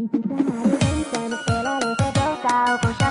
你不在，你没在，没回来，你在多高？